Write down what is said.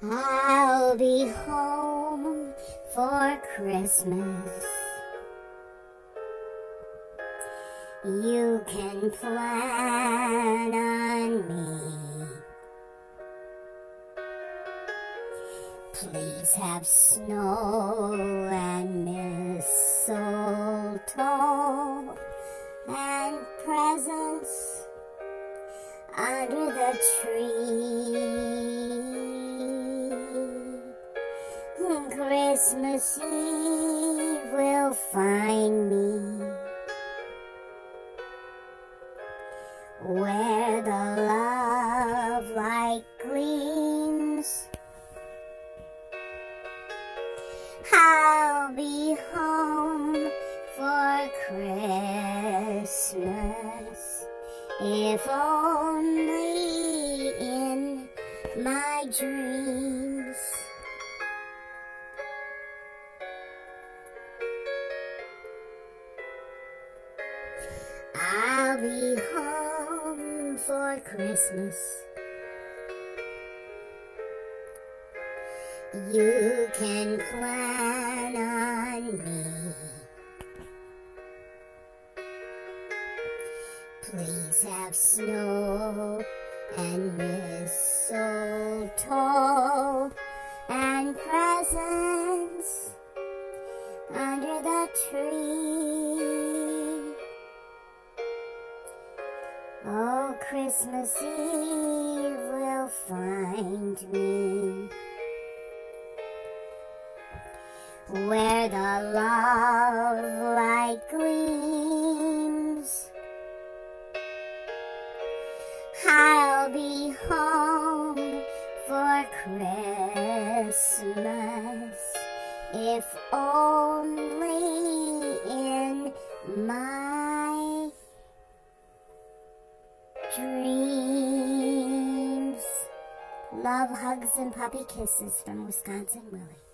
I'll be home for Christmas. You can plan on me. Please have snow and mistletoe and presents under the tree. Christmas Eve will find me where the love light gleams. I'll be home for Christmas, if only in my dreams. I'll be home for Christmas. You can plan on me. Please have snow and mistletoe and presents under the tree. Christmas Eve will find me where the love light gleams. I'll be home for Christmas, if only in my dreams. Love, hugs, and puppy kisses from Wisconsin Willie.